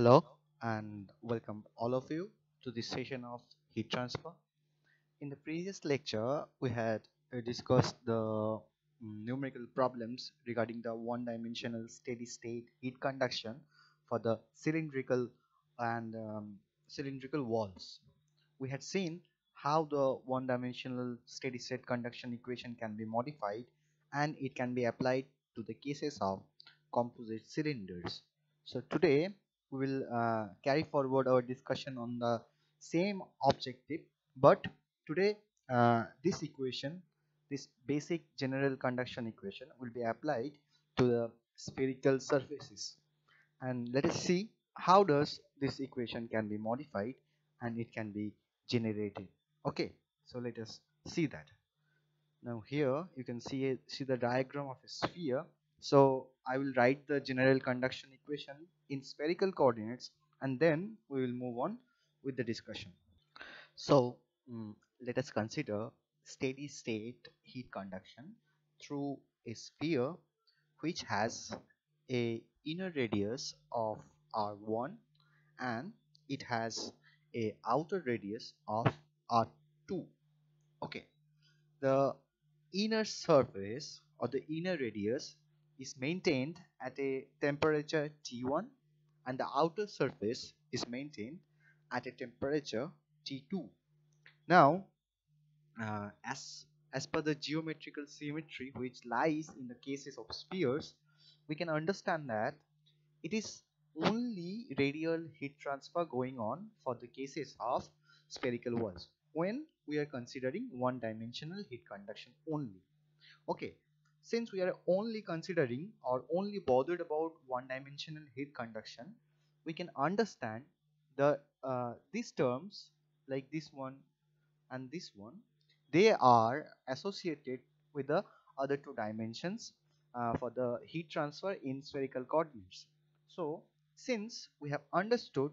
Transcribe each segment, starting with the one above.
Hello and welcome all of you to this session of heat transfer. In the previous lecture, we had uh, discussed the mm, numerical problems regarding the one-dimensional steady-state heat conduction for the cylindrical and um, cylindrical walls. We had seen how the one-dimensional steady-state conduction equation can be modified and it can be applied to the cases of composite cylinders. So today we will uh, carry forward our discussion on the same objective. But today uh, this equation this basic general conduction equation will be applied to the spherical surfaces. And let us see how does this equation can be modified and it can be generated. Okay so let us see that. Now here you can see see the diagram of a sphere so I will write the general conduction equation in spherical coordinates and then we will move on with the discussion. So um, let us consider steady state heat conduction through a sphere which has a inner radius of r1 and it has a outer radius of r2 okay the inner surface or the inner radius is maintained at a temperature T1 and the outer surface is maintained at a temperature T2. Now, uh, as, as per the geometrical symmetry which lies in the cases of spheres, we can understand that it is only radial heat transfer going on for the cases of spherical walls when we are considering one dimensional heat conduction only. Okay, since we are only considering or only bothered about one dimensional heat conduction we can understand the uh, these terms like this one and this one. They are associated with the other two dimensions uh, for the heat transfer in spherical coordinates. So since we have understood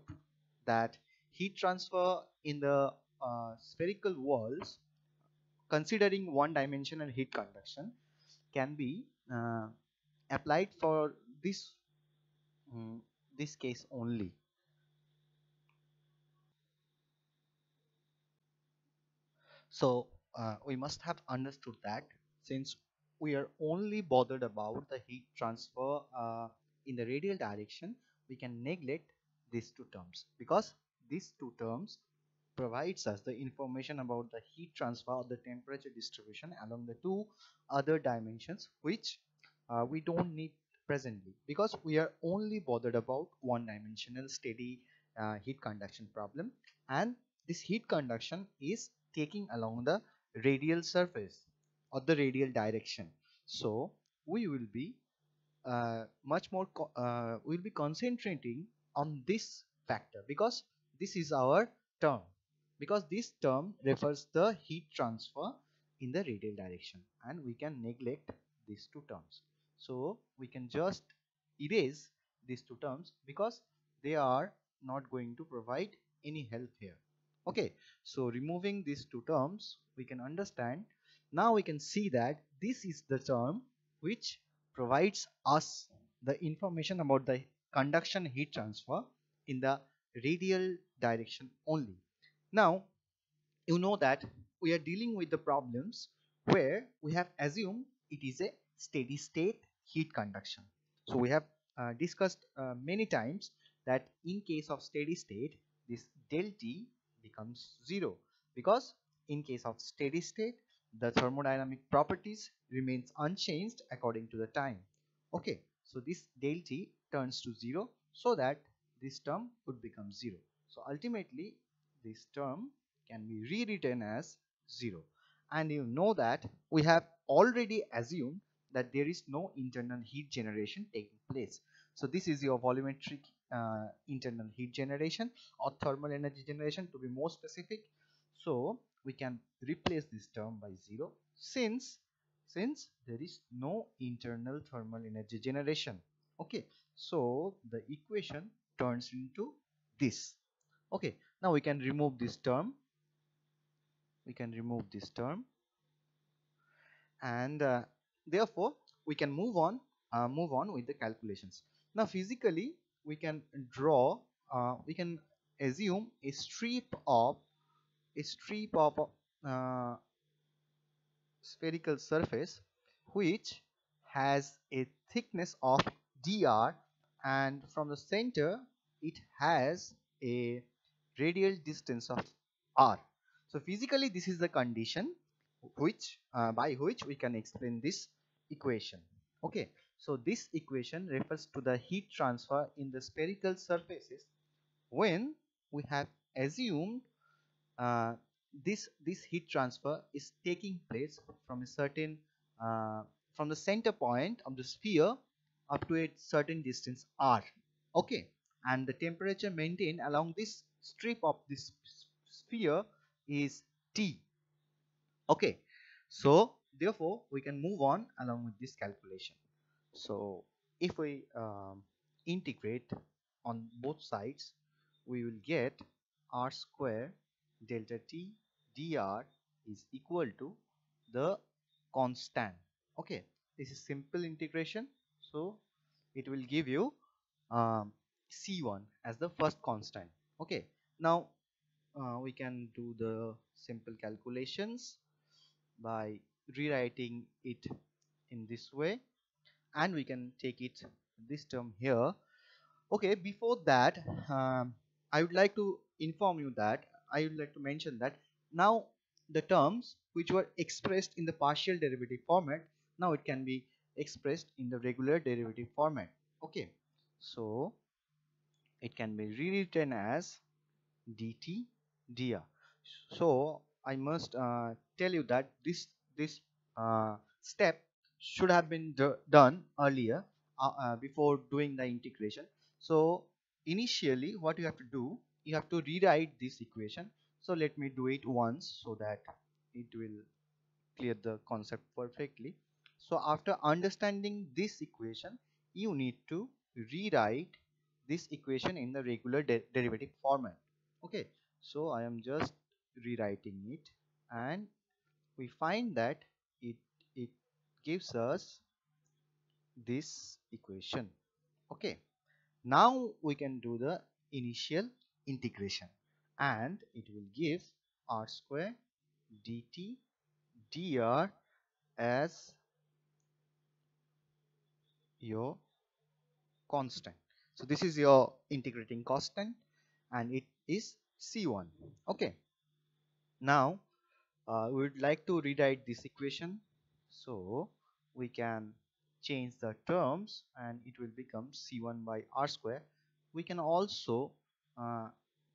that heat transfer in the uh, spherical walls considering one dimensional heat conduction can be uh, applied for this um, this case only. So uh, we must have understood that since we are only bothered about the heat transfer uh, in the radial direction we can neglect these two terms because these two terms provides us the information about the heat transfer or the temperature distribution along the two other dimensions which uh, we don't need presently because we are only bothered about one dimensional steady uh, heat conduction problem. And this heat conduction is taking along the radial surface or the radial direction. So we will be uh, much more uh, we'll be concentrating on this factor because this is our term because this term refers the heat transfer in the radial direction. And we can neglect these two terms. So we can just erase these two terms because they are not going to provide any help here. Okay so removing these two terms we can understand. Now we can see that this is the term which provides us the information about the conduction heat transfer in the radial direction only now, you know that we are dealing with the problems where we have assumed it is a steady state heat conduction. So we have uh, discussed uh, many times that in case of steady state, this del T becomes 0 because in case of steady state, the thermodynamic properties remains unchanged according to the time. Okay, so this del T turns to 0 so that this term would become 0. So ultimately this term can be rewritten as 0 and you know that we have already assumed that there is no internal heat generation taking place. So this is your volumetric uh, internal heat generation or thermal energy generation to be more specific. So we can replace this term by 0 since since there is no internal thermal energy generation. Okay so the equation turns into this. Okay now we can remove this term. We can remove this term. And uh, therefore we can move on uh, move on with the calculations. Now physically we can draw uh, we can assume a strip of a strip of uh, spherical surface which has a thickness of dr and from the center it has a radial distance of r. So physically this is the condition which uh, by which we can explain this equation. Okay. So this equation refers to the heat transfer in the spherical surfaces when we have assumed uh, this this heat transfer is taking place from a certain uh, from the center point of the sphere up to a certain distance r. Okay. And the temperature maintained along this strip of this sphere is t. Okay. So therefore we can move on along with this calculation. So if we um, integrate on both sides we will get r square delta t dr is equal to the constant. Okay. This is simple integration. So it will give you um, c1 as the first constant okay now uh, we can do the simple calculations by rewriting it in this way and we can take it this term here. Okay before that um, I would like to inform you that I would like to mention that now the terms which were expressed in the partial derivative format now it can be expressed in the regular derivative format. Okay so it can be rewritten as dt dr so I must uh, tell you that this this uh, step should have been done earlier uh, uh, before doing the integration. So initially what you have to do you have to rewrite this equation. So let me do it once so that it will clear the concept perfectly. So after understanding this equation you need to rewrite this equation in the regular de derivative format. Okay so i am just rewriting it and we find that it it gives us this equation. Okay now we can do the initial integration and it will give r square dt dr as your constant so this is your integrating constant and it is c1 okay. Now uh, we would like to rewrite this equation. So we can change the terms and it will become c1 by r square. We can also uh,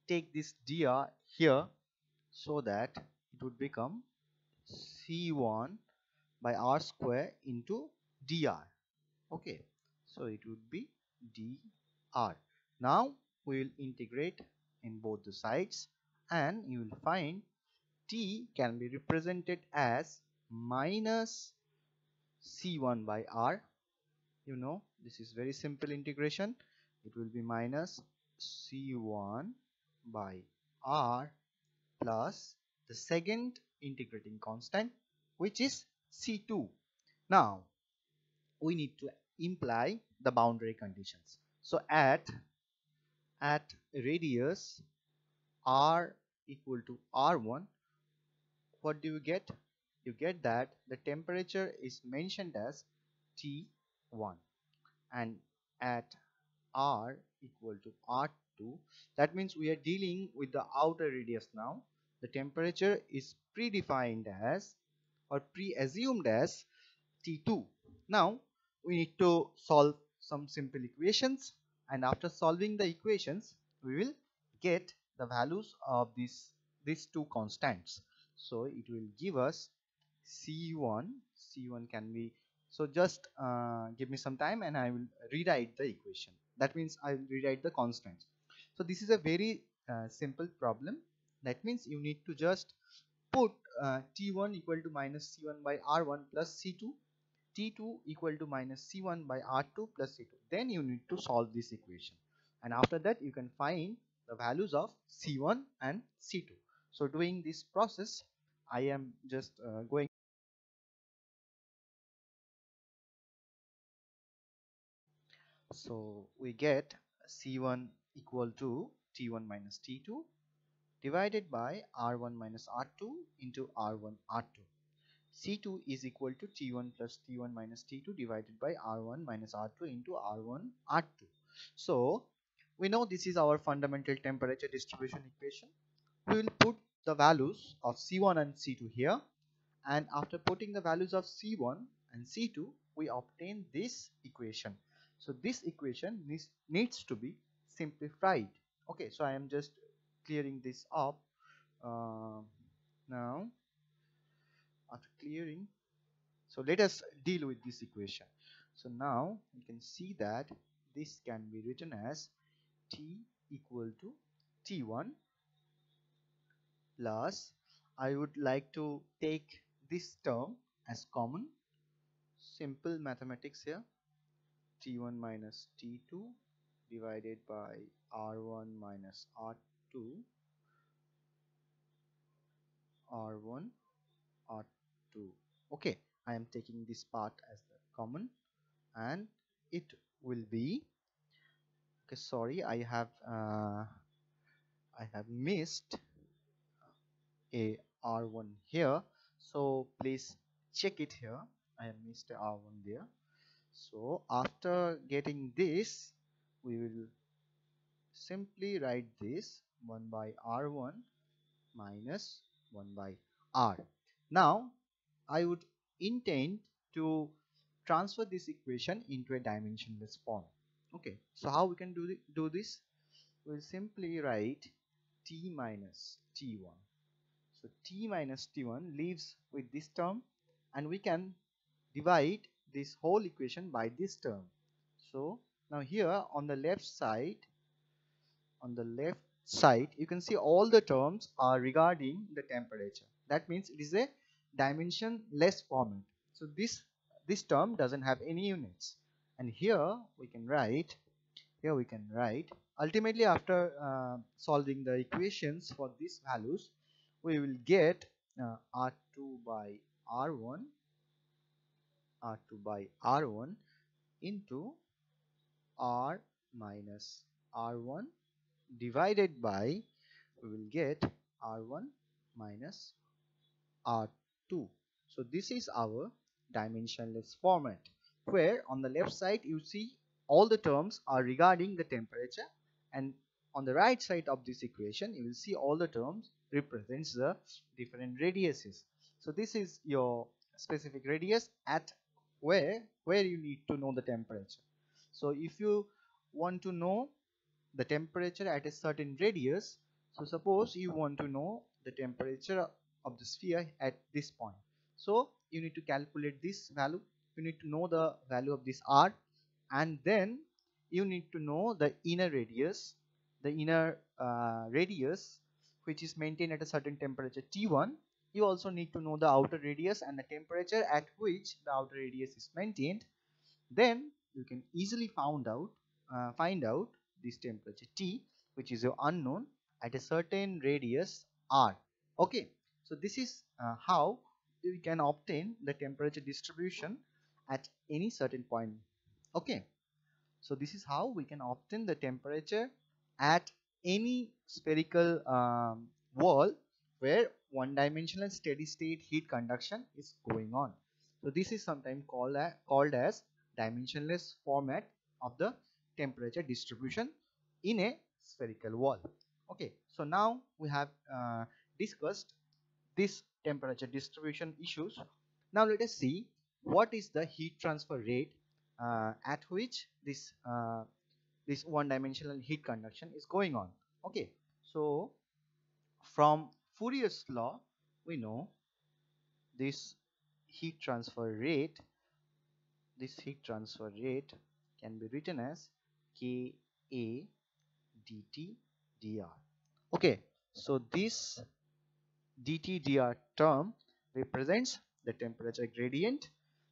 take this dr here so that it would become c1 by r square into dr. Okay. So it would be dr now we will integrate in both the sides and you will find t can be represented as minus c1 by r. You know this is very simple integration. It will be minus c1 by r plus the second integrating constant which is c2 now we need to imply the boundary conditions so at at radius r equal to r1 what do you get? You get that the temperature is mentioned as T1 and at R equal to R2 that means we are dealing with the outer radius now. The temperature is predefined as or pre-assumed as T2 now we need to solve some simple equations and after solving the equations we will get the values of these these two constants. So it will give us c1 c1 can be so just uh, give me some time and i will rewrite the equation. That means i will rewrite the constants. So this is a very uh, simple problem. That means you need to just put uh, t1 equal to minus c1 by r1 plus c2 t2 equal to minus c1 by r2 plus c2 then you need to solve this equation. And after that you can find the values of c1 and c2 so doing this process I am just uh, going so we get c1 equal to T1 minus T2 divided by R1 minus R2 into R1 R2. C2 is equal to T1 plus T1 minus T2 divided by R1 minus R2 into R1 R2. So we know this is our fundamental temperature distribution equation. We will put the values of C1 and C2 here and after putting the values of C1 and C2 we obtain this equation. So this equation needs, needs to be simplified. Okay, so I am just clearing this up uh, now after clearing. So let us deal with this equation. So now you can see that this can be written as t equal to t1 plus I would like to take this term as common. Simple mathematics here. t1 minus t2 divided by r1 minus r2 r1 r2 okay I am taking this part as the common and it will be okay sorry I have uh, I have missed a r1 here. So please check it here. I have missed a r1 there. So after getting this we will simply write this 1 by r1 minus 1 by r. Now I would intend to transfer this equation into a dimensionless form okay so how we can do, do this? We'll simply write t minus t1 so t minus t1 leaves with this term and we can divide this whole equation by this term. So now here on the left side on the left side you can see all the terms are regarding the temperature. That means it is a dimensionless format. So this this term doesn't have any units. And here we can write here we can write ultimately after uh, solving the equations for these values we will get uh, r2 by r1 r2 by r1 into r minus r1 divided by we will get r1 minus r2 so this is our dimensionless format where on the left side you see all the terms are regarding the temperature and on the right side of this equation you will see all the terms represents the different radiuses. So this is your specific radius at where where you need to know the temperature. So if you want to know the temperature at a certain radius so suppose you want to know the temperature of the sphere at this point. So you need to calculate this value. You need to know the value of this r. And then you need to know the inner radius the inner uh, radius which is maintained at a certain temperature T1 you also need to know the outer radius and the temperature at which the outer radius is maintained. Then you can easily found out uh, find out this temperature T which is your unknown at a certain radius R. Okay so this is uh, how we can obtain the temperature distribution at any certain point. Okay. So this is how we can obtain the temperature at any spherical um, wall where one dimensional steady state heat conduction is going on. So this is sometimes called, called as dimensionless format of the temperature distribution in a spherical wall. Okay. So now we have uh, discussed this temperature distribution issues. Now let us see what is the heat transfer rate uh, at which this uh, this one dimensional heat conduction is going on. Okay so from Fourier's law we know this heat transfer rate this heat transfer rate can be written as K A dt dr okay so this dt dr term represents the temperature gradient.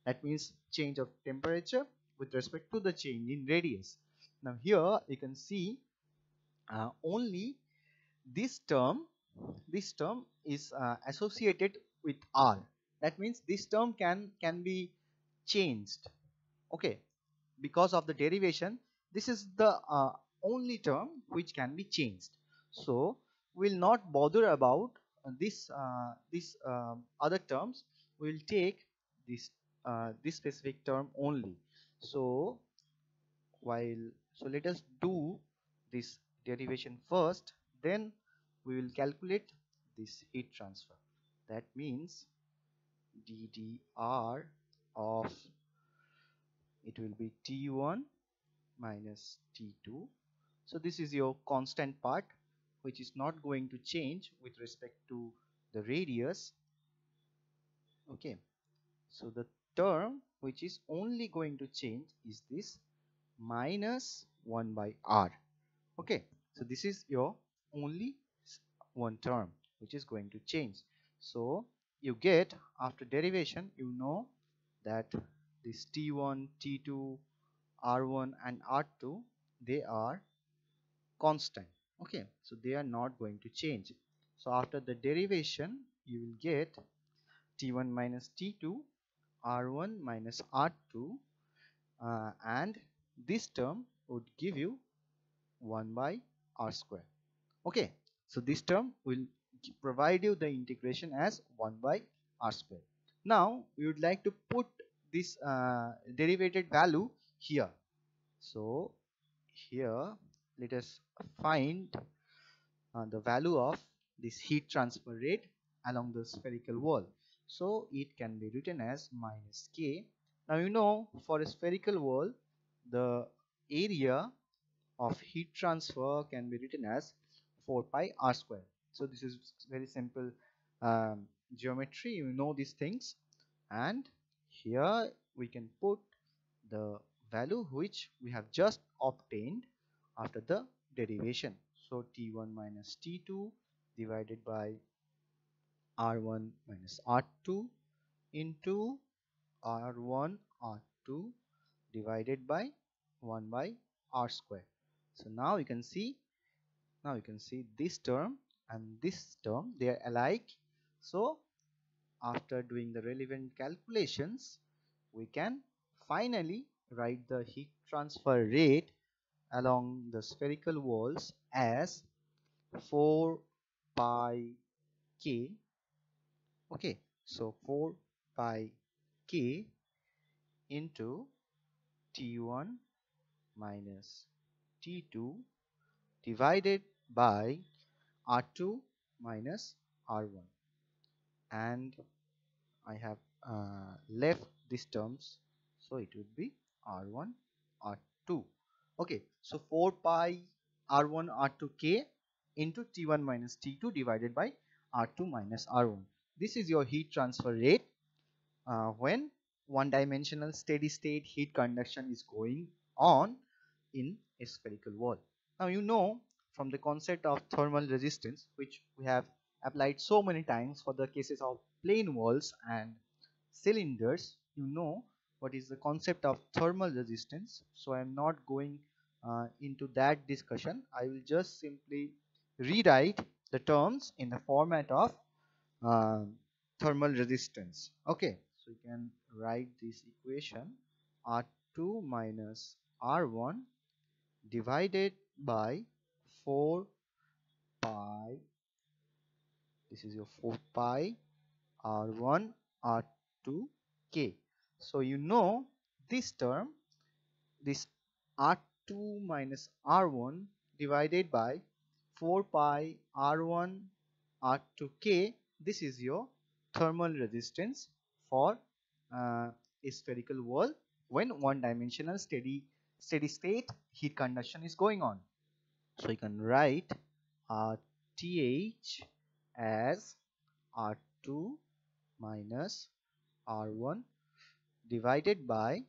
That means change of temperature with respect to the change in radius. Now here you can see uh, only this term this term is uh, associated with r. That means this term can can be changed. Okay. Because of the derivation this is the uh, only term which can be changed. So we'll not bother about this uh, this um, other terms we'll take this uh, this specific term only. So while so let us do this derivation first then we will calculate this heat transfer. That means ddr of it will be t1 minus t2 so this is your constant part which is not going to change with respect to the radius. Okay. So the term which is only going to change is this minus 1 by r. Okay. So this is your only one term which is going to change. So you get after derivation you know that this t1 t2 r1 and r2 they are constant okay so they are not going to change. So after the derivation you will get t1 minus t2 r1 minus r2 uh, and this term would give you 1 by r square. Okay so this term will provide you the integration as 1 by r square. Now we would like to put this uh, derivative value here. So here let us find uh, the value of this heat transfer rate along the spherical wall. So it can be written as minus k. Now you know for a spherical wall the area of heat transfer can be written as 4 pi r square. So this is very simple um, geometry. You know these things. And here we can put the value which we have just obtained after the derivation. So t1 minus t2 divided by r1 minus r2 into r1 r2 divided by 1 by r square. So now you can see now you can see this term and this term they are alike. So after doing the relevant calculations we can finally write the heat transfer rate along the spherical walls as 4 pi k. Okay so 4 pi k into t1 minus t2 divided by r2 minus r1 and I have uh, left these terms so it would be r1 r2 okay so 4 pi r1 r2 k into t1 minus t2 divided by r2 minus r1 this is your heat transfer rate. Uh, when one dimensional steady state heat conduction is going on in a spherical wall. Now you know from the concept of thermal resistance which we have applied so many times for the cases of plane walls and cylinders you know what is the concept of thermal resistance. So i am not going uh, into that discussion i will just simply rewrite the terms in the format of uh, thermal resistance. Okay so you can write this equation r2 minus r1 divided by 4 pi. This is your 4 pi r1 r2 k. So you know this term this r2 minus r1 divided by 4 pi r1 r2 k. This is your thermal resistance for uh, a spherical wall when one dimensional steady steady state heat conduction is going on. So you can write RTH as R2 minus R1 divided by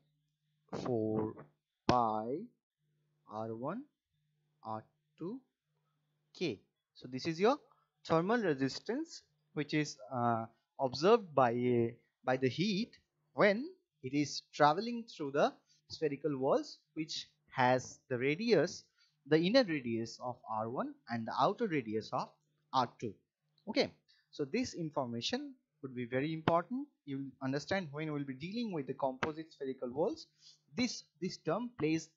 4 pi R1 R2 K. So this is your thermal resistance which is uh, observed by a, by the heat when it is traveling through the spherical walls which has the radius the inner radius of r1 and the outer radius of r2 okay. So this information would be very important. You understand when we will be dealing with the composite spherical walls. This this term plays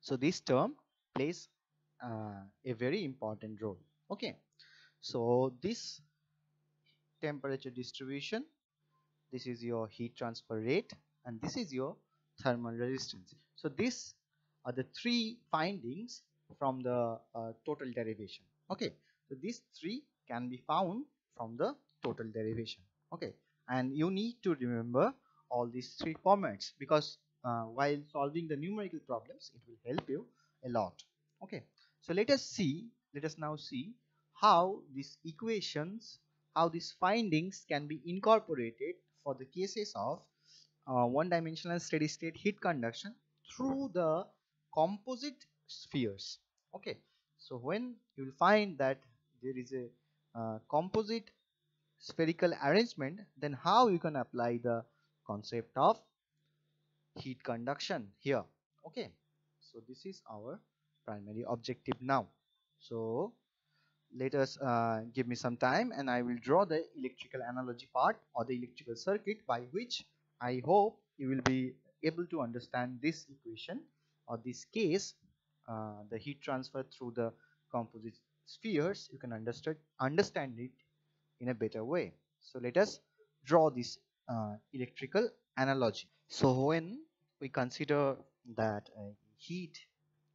so this term plays uh, a very important role. Okay. So this temperature distribution this is your heat transfer rate and this is your thermal resistance. So these are the three findings from the uh, total derivation. Okay. So these three can be found from the total derivation. Okay. And you need to remember all these three formats because uh, while solving the numerical problems it will help you a lot. Okay so let us see let us now see how these equations how these findings can be incorporated for the cases of uh, one-dimensional steady-state heat conduction through the composite spheres. Okay so when you will find that there is a uh, composite spherical arrangement then how you can apply the concept of heat conduction here. Okay. So this is our primary objective now. So let us uh, give me some time and I will draw the electrical analogy part or the electrical circuit by which I hope you will be able to understand this equation or this case uh, the heat transfer through the composite spheres. You can understand understand it in a better way. So let us draw this uh, electrical analogy so when we consider that uh, heat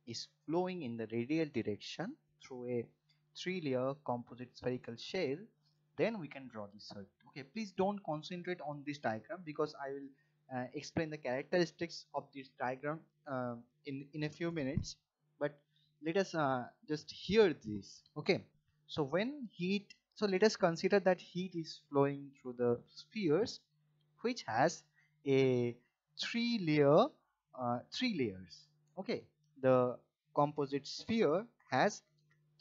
is flowing in the radial direction through a three layer composite spherical shell then we can draw this circuit. Okay please don't concentrate on this diagram because i will uh, explain the characteristics of this diagram uh, in in a few minutes. But let us uh, just hear this. Okay so when heat so let us consider that heat is flowing through the spheres which has a three layer uh, three layers. Okay the composite sphere has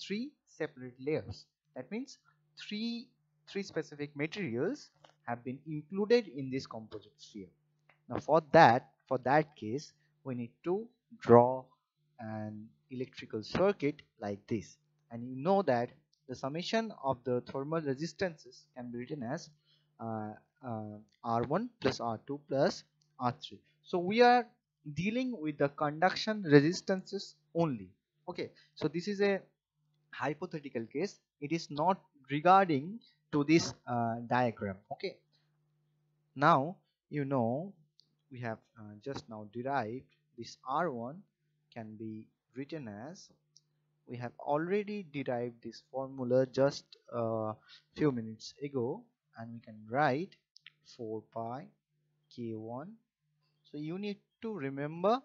three separate layers. That means three three specific materials have been included in this composite sphere. Now for that for that case we need to draw an electrical circuit like this. And you know that the summation of the thermal resistances can be written as uh, uh, R1 plus R2 plus R3 so we are dealing with the conduction resistances only. Okay. So this is a hypothetical case. It is not regarding to this uh, diagram. Okay. Now you know we have uh, just now derived this r1 can be written as we have already derived this formula just a uh, few minutes ago and we can write 4 pi k1 so you need to remember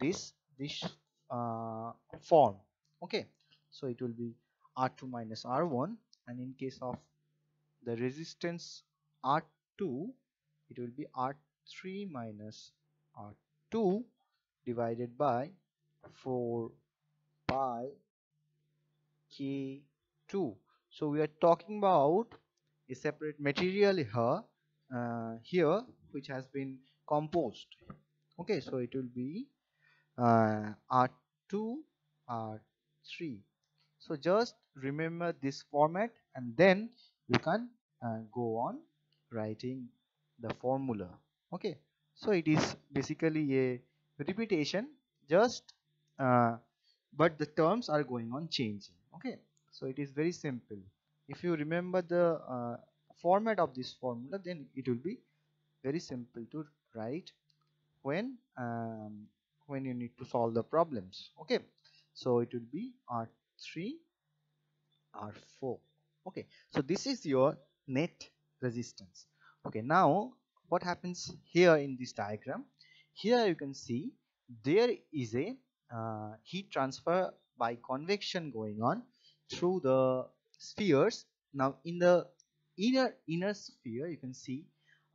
this this uh, form. Okay. So it will be r2 minus r1 and in case of the resistance r2 it will be r3 minus r2 divided by 4 pi k2 so we are talking about a separate material here uh, here which has been composed. Okay so it will be uh, r2 r3 so just remember this format and then you can uh, go on writing the formula. Okay so it is basically a repetition just uh, but the terms are going on changing. Okay so it is very simple. If you remember the uh, format of this formula then it will be very simple to write when um, when you need to solve the problems. Okay so it will be r3 r4 okay so this is your net resistance. Okay now what happens here in this diagram? Here you can see there is a uh, heat transfer by convection going on through the spheres. Now in the inner inner sphere you can see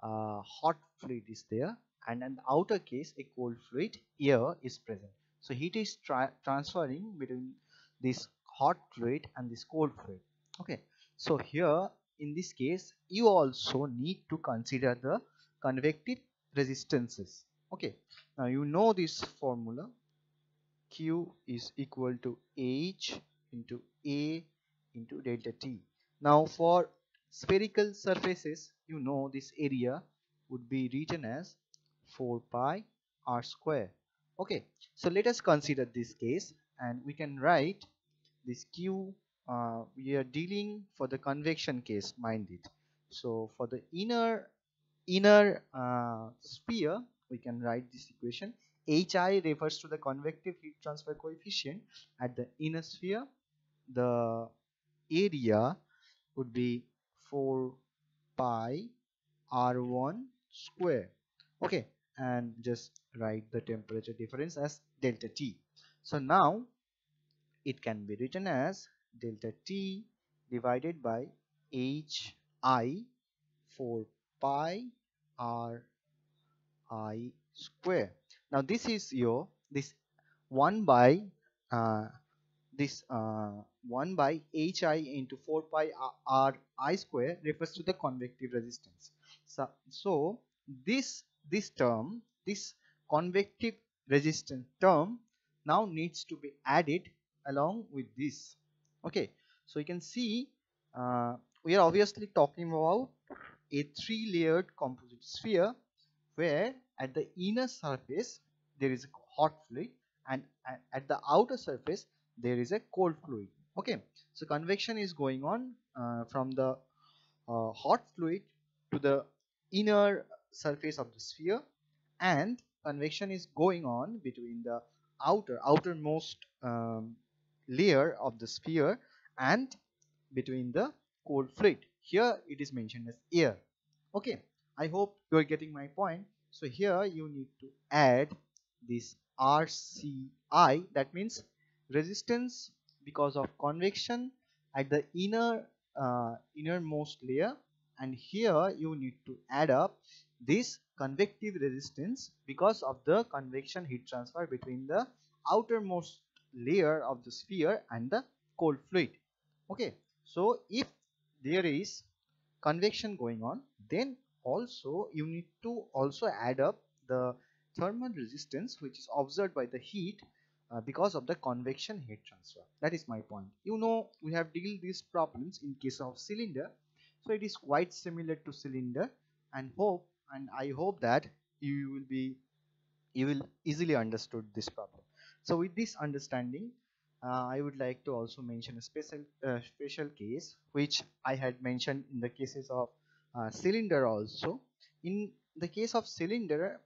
uh, hot fluid is there and in the outer case a cold fluid air is present. So heat is tra transferring between this hot fluid and this cold fluid. Okay. So here in this case you also need to consider the convective resistances. Okay. Now you know this formula. Q is equal to h into a into delta t. Now for spherical surfaces you know this area would be written as 4 pi r square. Okay so let us consider this case and we can write this q uh, we are dealing for the convection case mind it. So for the inner inner uh, sphere we can write this equation. Hi refers to the convective heat transfer coefficient at the inner sphere. The area would be 4 pi r1 square. Okay and just write the temperature difference as delta t. So now it can be written as delta t divided by h i 4 pi r i square. Now this is your this 1 by uh, this uh, 1 by hi into 4 pi r i square refers to the convective resistance. So, so this this term this convective resistance term now needs to be added along with this. Okay so you can see uh, we are obviously talking about a three layered composite sphere where at the inner surface there is a hot fluid and at the outer surface there is a cold fluid okay so convection is going on uh, from the uh, hot fluid to the inner surface of the sphere and convection is going on between the outer outermost um, layer of the sphere and between the cold fluid. Here it is mentioned as air. Okay i hope you are getting my point. So here you need to add this rci that means resistance because of convection at the inner uh, innermost layer. And here you need to add up this convective resistance because of the convection heat transfer between the outermost layer of the sphere and the cold fluid. Okay so if there is convection going on then also you need to also add up the thermal resistance which is observed by the heat uh, because of the convection heat transfer. That is my point. You know we have dealt these problems in case of cylinder. So it is quite similar to cylinder and hope and i hope that you will be you will easily understood this problem. So with this understanding uh, i would like to also mention a special uh, special case which i had mentioned in the cases of uh, cylinder also. In the case of cylinder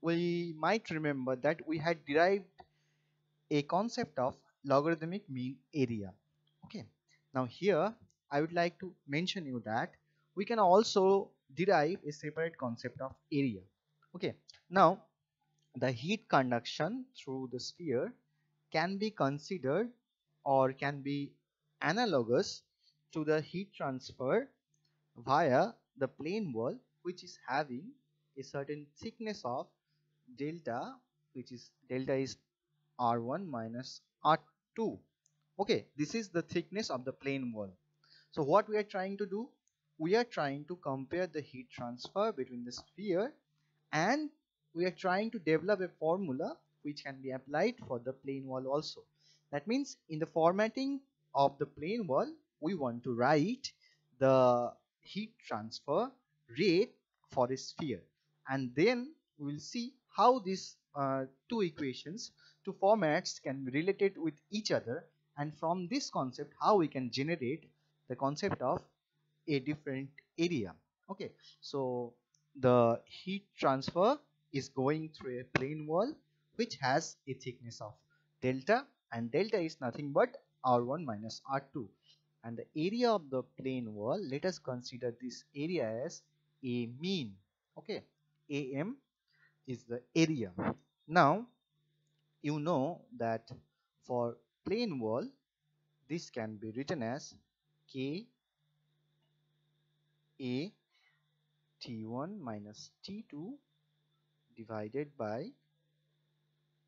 we might remember that we had derived a concept of logarithmic mean area. Okay. Now here I would like to mention you that we can also derive a separate concept of area. Okay. Now the heat conduction through the sphere can be considered or can be analogous to the heat transfer via the plane wall which is having a certain thickness of delta which is delta is r1 minus r2 okay this is the thickness of the plane wall. So what we are trying to do? We are trying to compare the heat transfer between the sphere and we are trying to develop a formula which can be applied for the plane wall also. That means in the formatting of the plane wall we want to write the heat transfer rate for a sphere. And then we will see how these uh, two equations two formats can be related with each other and from this concept how we can generate the concept of a different area. Okay so the heat transfer is going through a plane wall which has a thickness of delta and delta is nothing but r1 minus r2 and the area of the plane wall let us consider this area as a mean. Okay am is the area. Now you know that for plane wall this can be written as k a t1 minus t2 divided by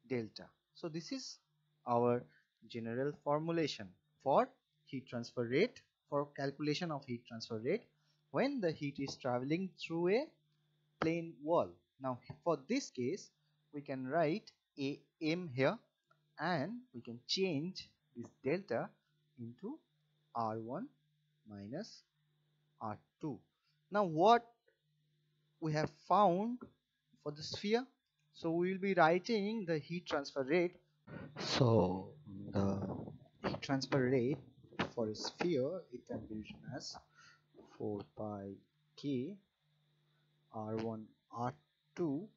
delta. So this is our general formulation for heat transfer rate for calculation of heat transfer rate when the heat is traveling through a plane wall. Now for this case we can write a m here and we can change this delta into r1 minus r2 now what we have found for the sphere so we will be writing the heat transfer rate. So the heat transfer rate for a sphere it can be written as 4 pi k r1 r2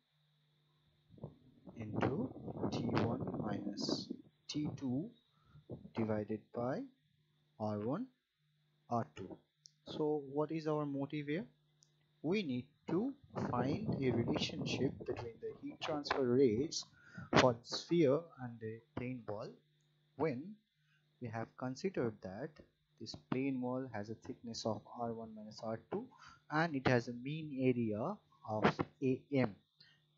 into t1 minus t2 divided by r1 r2 so what is our motive here? We need to find a relationship between the heat transfer rates for the sphere and the plane wall when we have considered that this plane wall has a thickness of r1 minus r2 and it has a mean area of am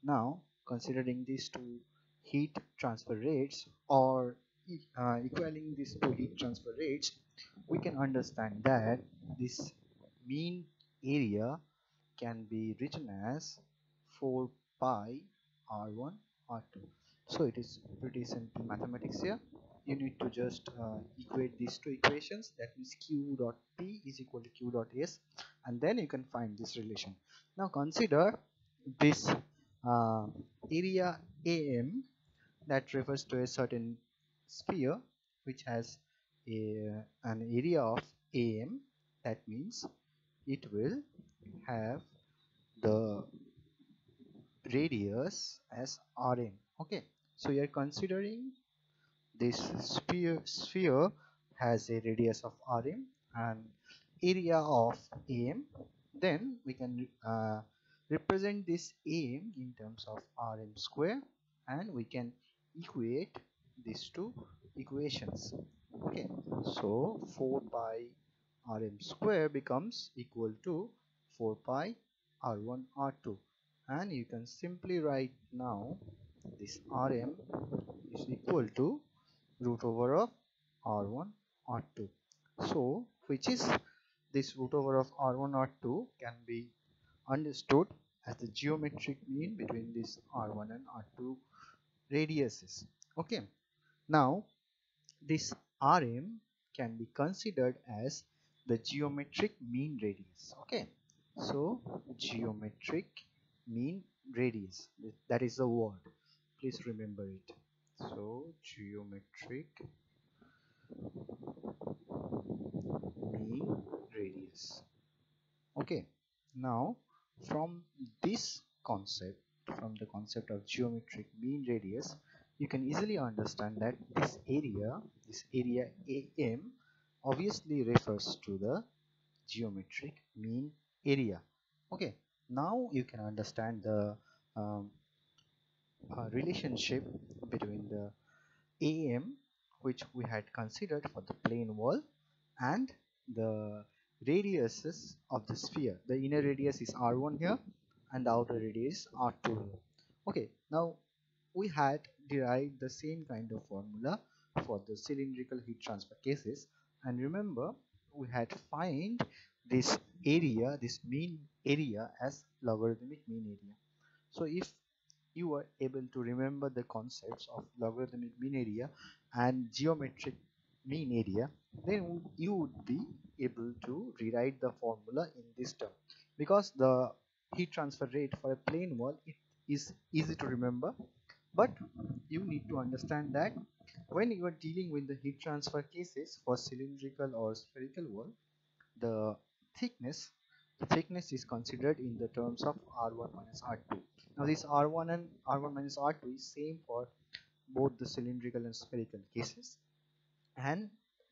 now considering these two heat transfer rates or uh, equaling these two heat transfer rates we can understand that this mean area can be written as 4 pi r1 r2 so it is pretty simple mathematics here. You need to just uh, equate these two equations. That means q dot p is equal to q dot s and then you can find this relation. Now consider this uh, area am that refers to a certain sphere which has a, an area of am that means it will have the radius as rm okay so you are considering this sphere sphere has a radius of rm and area of am then we can uh, represent this am in terms of rm square and we can equate these two equations. Okay so 4 pi rm square becomes equal to 4 pi r1 r2 and you can simply write now this rm is equal to root over of r1 r2 so which is this root over of r1 r2 can be understood as the geometric mean between this r1 and r2 radiuses. Okay. Now this rm can be considered as the geometric mean radius. Okay. So geometric mean radius. That is the word. Please remember it. So geometric mean radius. Okay. Now from this concept from the concept of geometric mean radius you can easily understand that this area this area am obviously refers to the geometric mean area. Okay now you can understand the um, uh, relationship between the am which we had considered for the plane wall and the radiuses of the sphere. The inner radius is r1 here and the outer radius r2 here. Okay now we had derived the same kind of formula for the cylindrical heat transfer cases. And remember we had find this area this mean area as logarithmic mean area. So if you are able to remember the concepts of logarithmic mean area and geometric mean area then you would be able to rewrite the formula in this term. Because the heat transfer rate for a plane wall it is easy to remember but you need to understand that when you are dealing with the heat transfer cases for cylindrical or spherical wall the thickness the thickness is considered in the terms of r1 minus r2 now this r1 and r1 minus r2 is same for both the cylindrical and spherical cases and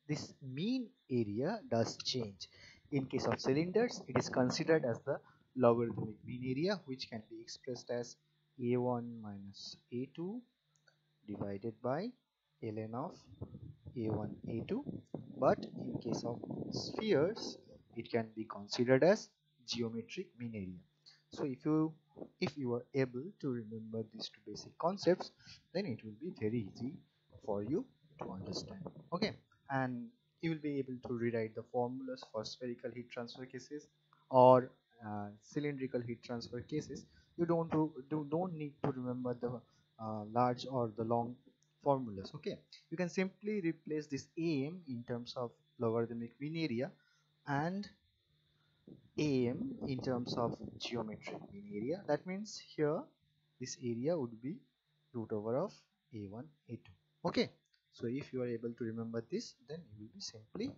this mean area does change. In case of cylinders it is considered as the logarithmic mean area which can be expressed as a1 minus a2 divided by ln of a1 a2 but in case of spheres it can be considered as geometric mean area. So if you if you are able to remember these two basic concepts then it will be very easy for you to understand. Okay and you will be able to rewrite the formulas for spherical heat transfer cases or uh, cylindrical heat transfer cases. You don't do, do don't need to remember the uh, large or the long formulas. Okay you can simply replace this am in terms of logarithmic mean area and am in terms of geometric mean area that means here this area would be root over of a1 a2 okay so if you are able to remember this then you will be simply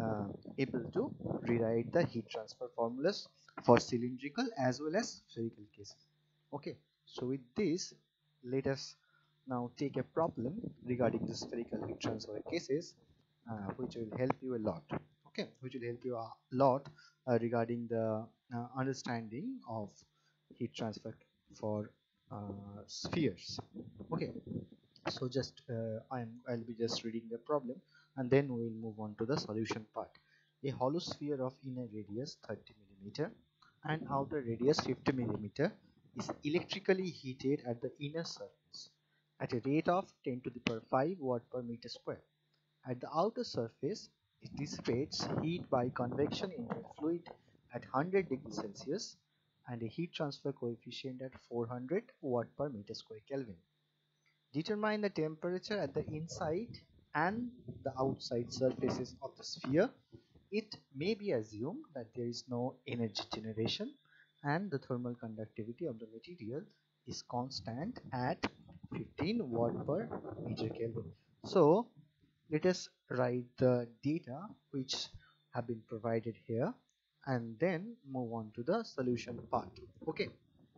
uh, able to rewrite the heat transfer formulas for cylindrical as well as spherical cases. Okay. So with this let us now take a problem regarding the spherical heat transfer cases uh, which will help you a lot. Okay. Which will help you a lot uh, regarding the uh, understanding of heat transfer for uh, spheres. Okay so just uh, i'm i'll be just reading the problem and then we will move on to the solution part. A hollow sphere of inner radius 30 millimeter and outer radius 50 millimeter is electrically heated at the inner surface at a rate of 10 to the power 5 watt per meter square. At the outer surface it dissipates heat by convection into a fluid at 100 degrees celsius and a heat transfer coefficient at 400 watt per meter square kelvin determine the temperature at the inside and the outside surfaces of the sphere, it may be assumed that there is no energy generation and the thermal conductivity of the material is constant at 15 watt per meter Kelvin. So let us write the data which have been provided here and then move on to the solution part. Okay,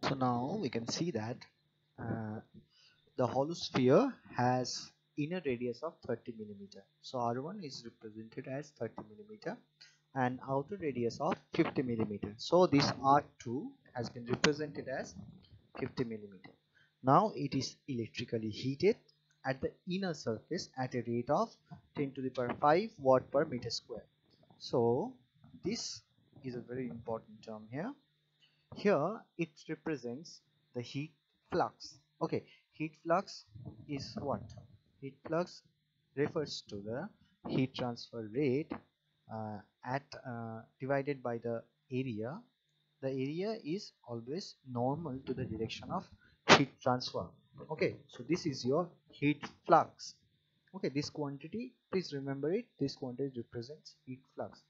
so now we can see that uh, the hollow sphere has inner radius of 30 millimeter. So r1 is represented as 30 millimeter and outer radius of 50 millimeter. So this r2 has been represented as 50 millimeter. Now it is electrically heated at the inner surface at a rate of 10 to the power 5 watt per meter square. So this is a very important term here. Here it represents the heat flux. Okay heat flux is what? Heat flux refers to the heat transfer rate uh, at uh, divided by the area. The area is always normal to the direction of heat transfer. Okay so this is your heat flux. Okay this quantity please remember it. This quantity represents heat flux.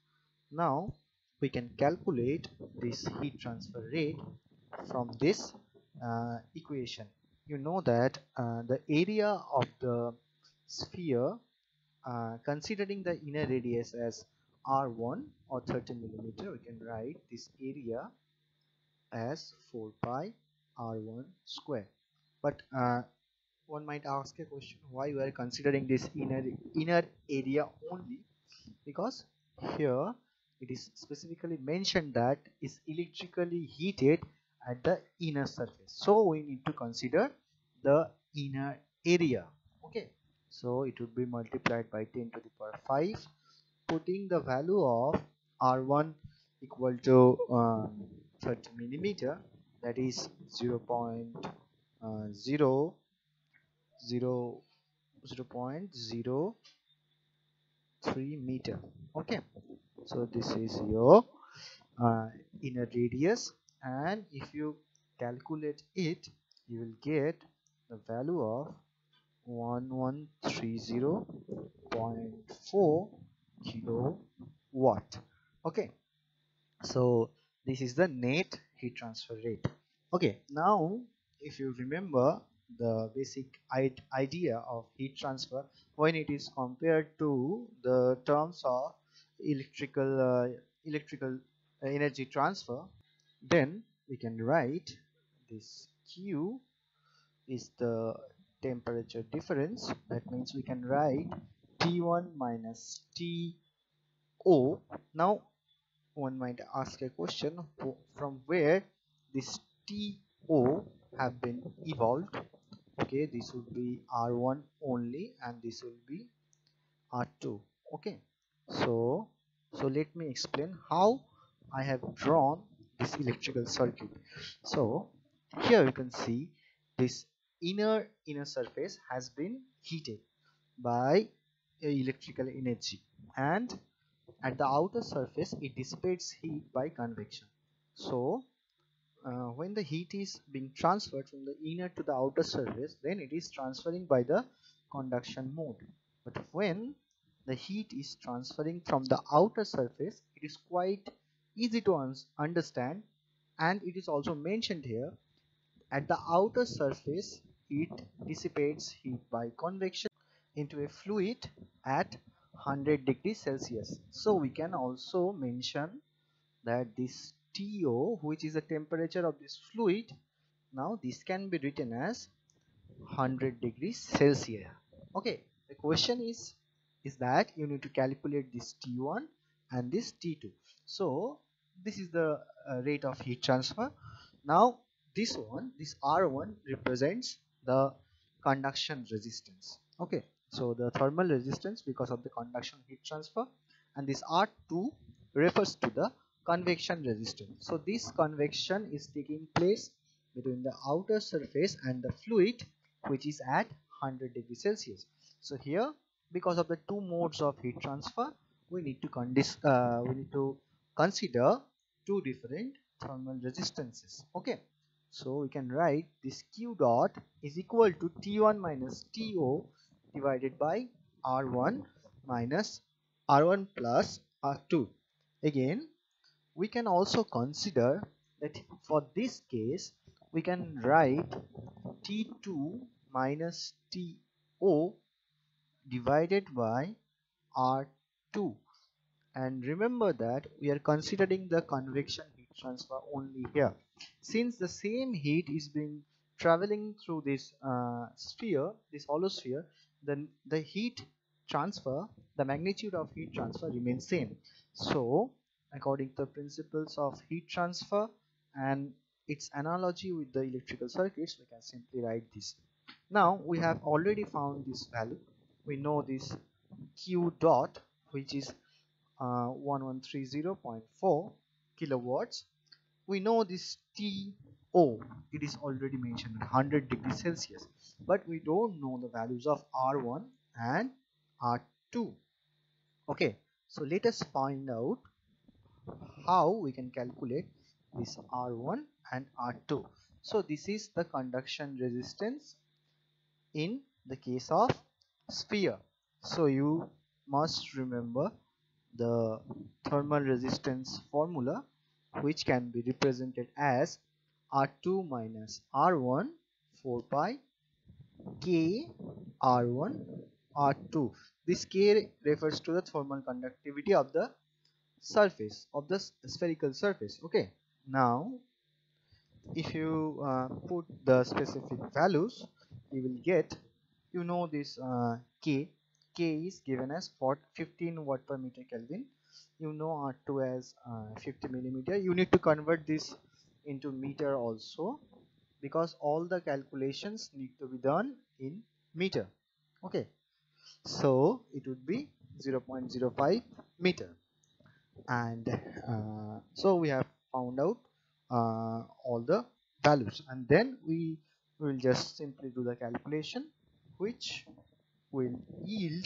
Now we can calculate this heat transfer rate from this uh, equation you know that uh, the area of the sphere uh, considering the inner radius as r1 or 30 millimeter we can write this area as 4 pi r1 square. But uh, one might ask a question why we are considering this inner inner area only? Because here it is specifically mentioned that is electrically heated at the inner surface. So we need to consider the inner area. Okay. So it would be multiplied by 10 to the power 5 putting the value of r1 equal to um, 30 millimeter that is 0, uh, 0, 0, 0 0.03 meter. Okay. So this is your uh, inner radius and if you calculate it you will get the value of 1130.4 kilowatt. Okay. So this is the net heat transfer rate. Okay. Now if you remember the basic idea of heat transfer when it is compared to the terms of electrical uh, electrical energy transfer then we can write this q is the temperature difference. That means we can write T1 minus TO now one might ask a question from where this TO have been evolved? Okay this would be R1 only and this will be R2 okay so so let me explain how I have drawn this electrical circuit. So here you can see this inner inner surface has been heated by electrical energy. And at the outer surface it dissipates heat by convection. So uh, when the heat is being transferred from the inner to the outer surface then it is transferring by the conduction mode. But when the heat is transferring from the outer surface it is quite easy to un understand and it is also mentioned here at the outer surface it dissipates heat by convection into a fluid at 100 degrees Celsius. So we can also mention that this TO which is the temperature of this fluid now this can be written as 100 degrees Celsius. Okay the question is is that you need to calculate this T1 and this T2. So this is the uh, rate of heat transfer. Now this one this R1 represents the conduction resistance. Okay so the thermal resistance because of the conduction heat transfer and this R2 refers to the convection resistance. So this convection is taking place between the outer surface and the fluid which is at 100 degrees Celsius. So here because of the two modes of heat transfer we need to uh, we need to consider two different thermal resistances. Okay so we can write this q dot is equal to T1 minus TO divided by R1 minus R1 plus R2. Again, we can also consider that for this case, we can write T2 minus TO divided by R2 and remember that we are considering the convection heat transfer only here. Since the same heat is being traveling through this uh, sphere this hollow sphere then the heat transfer the magnitude of heat transfer remains same. So according to the principles of heat transfer and its analogy with the electrical circuits we can simply write this. Now we have already found this value. We know this q dot which is uh, 1130.4 kilowatts. We know this T O it is already mentioned 100 degrees Celsius but we don't know the values of R1 and R2 okay so let us find out how we can calculate this R1 and R2 so this is the conduction resistance in the case of sphere. So you must remember the thermal resistance formula which can be represented as R2 minus R1 4 pi K R1 R2 this K refers to the thermal conductivity of the surface of the spherical surface. Okay. Now if you uh, put the specific values you will get you know this uh, K K is given as 15 watt per meter Kelvin. You know R2 as uh, 50 millimeter. You need to convert this into meter also because all the calculations need to be done in meter. Okay. So it would be 0.05 meter. And uh, so we have found out uh, all the values. And then we will just simply do the calculation which will yield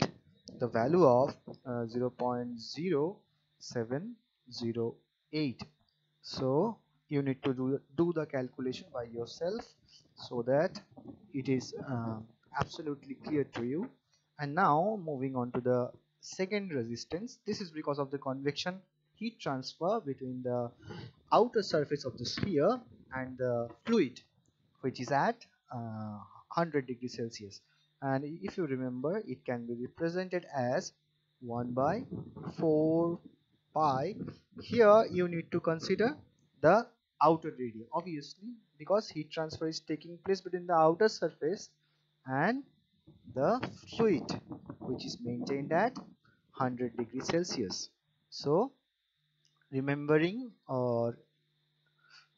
the value of uh, 0.0708 so you need to do, do the calculation by yourself so that it is uh, absolutely clear to you. And now moving on to the second resistance. This is because of the convection heat transfer between the outer surface of the sphere and the fluid which is at uh, 100 degrees celsius and if you remember it can be represented as 1 by 4 pi. Here you need to consider the outer radius obviously because heat transfer is taking place between the outer surface and the fluid which is maintained at 100 degrees celsius. So remembering or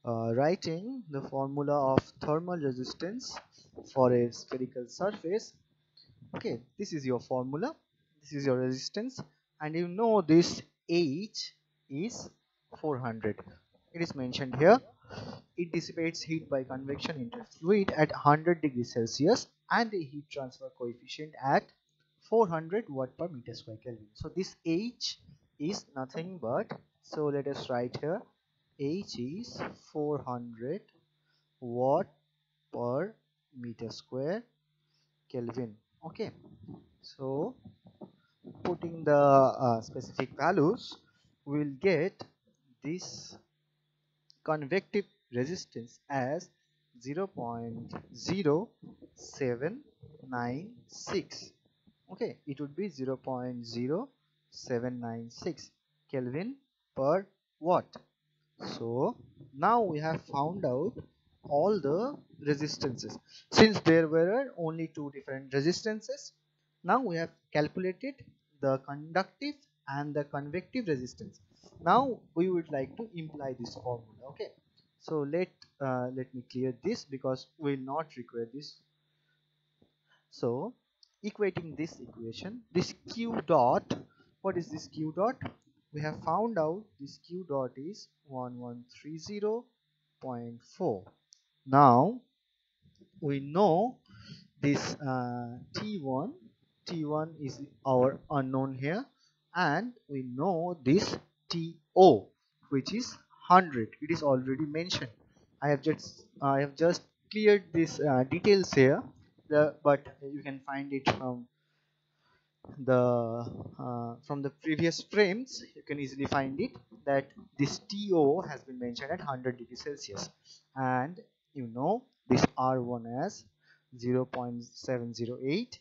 uh, writing the formula of thermal resistance for a spherical surface. Okay this is your formula. This is your resistance. And you know this H is 400 it is mentioned here. It dissipates heat by convection into fluid at 100 degrees celsius and the heat transfer coefficient at 400 watt per meter square kelvin. So this h is nothing but so let us write here h is 400 watt per meter square kelvin. Okay. So putting the uh, specific values we will get this convective resistance as 0.0796 okay it would be 0.0796 kelvin per watt so now we have found out all the resistances. Since there were only two different resistances now we have calculated the conductive and the convective resistance. Now we would like to imply this formula okay? So let uh, let me clear this because we will not require this. So equating this equation this q dot what is this q dot we have found out this q dot is 1130.4 now we know this uh, t1 t1 is our unknown here and we know this to which is 100 it is already mentioned. I have just i have just cleared this uh, details here the, but you can find it from the uh, from the previous frames you can easily find it that this TO has been mentioned at 100 degrees Celsius. And you know this R1 as 0.708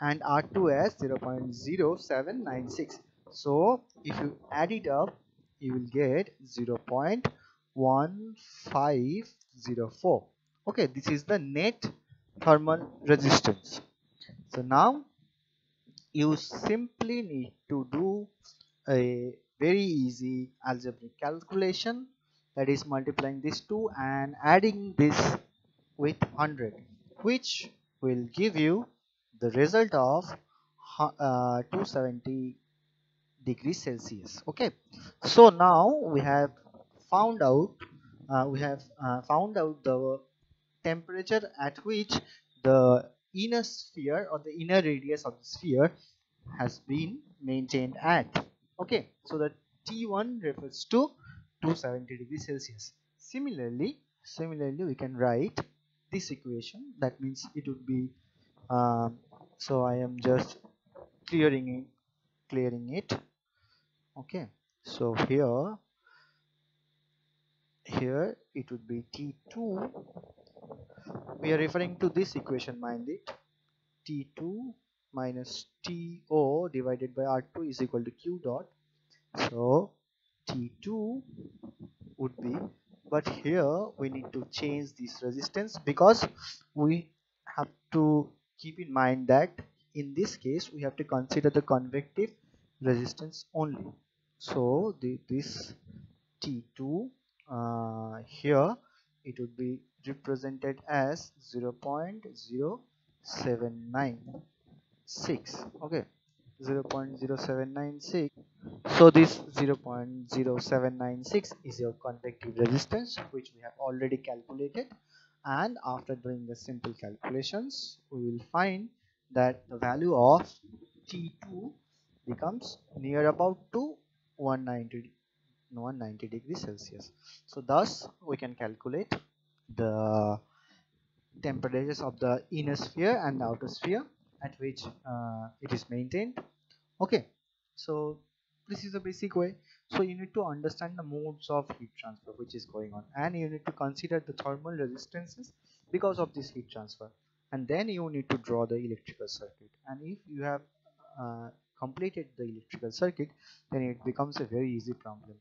and R2 as 0.0796 so if you add it up you will get 0.1504 okay this is the net thermal resistance. So now you simply need to do a very easy algebraic calculation that is multiplying these two and adding this with 100 which will give you the result of uh, 270 degrees celsius. Okay. So now we have found out uh, we have uh, found out the temperature at which the inner sphere or the inner radius of the sphere has been maintained at okay so the t1 refers to 270 degrees celsius. Similarly similarly we can write this equation. That means it would be um, so i am just clearing it clearing it okay. So here here it would be t2 we are referring to this equation mind it. T2 minus to divided by r2 is equal to q dot. So t2 would be but here we need to change this resistance because we have to keep in mind that in this case we have to consider the convective resistance only. So the, this t2 uh, here it would be represented as 0 0.0796 okay 0 0.0796 so this 0 0.0796 is your convective resistance which we have already calculated. And after doing the simple calculations we will find that the value of T2 becomes near about to 190 190 degrees Celsius. So thus we can calculate the temperatures of the inner sphere and the outer sphere at which uh, it is maintained. Okay so this is a basic way. So you need to understand the modes of heat transfer which is going on and you need to consider the thermal resistances because of this heat transfer. And then you need to draw the electrical circuit. And if you have uh, completed the electrical circuit then it becomes a very easy problem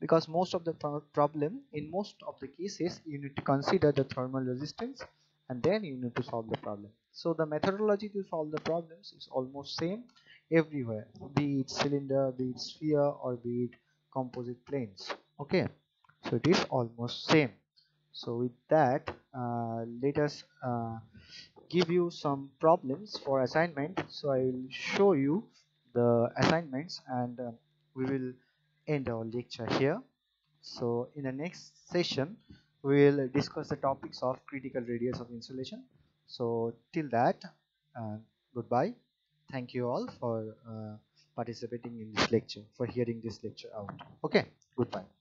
because most of the problem in most of the cases you need to consider the thermal resistance and then you need to solve the problem. So the methodology to solve the problems is almost same everywhere be it cylinder be it sphere or be it composite planes. Okay? So it is almost same. So with that uh, let us uh, give you some problems for assignment. So i will show you the assignments and uh, we will end our lecture here. So in the next session we will discuss the topics of critical radius of insulation. So till that uh, goodbye. Thank you all for uh, participating in this lecture for hearing this lecture out. Okay goodbye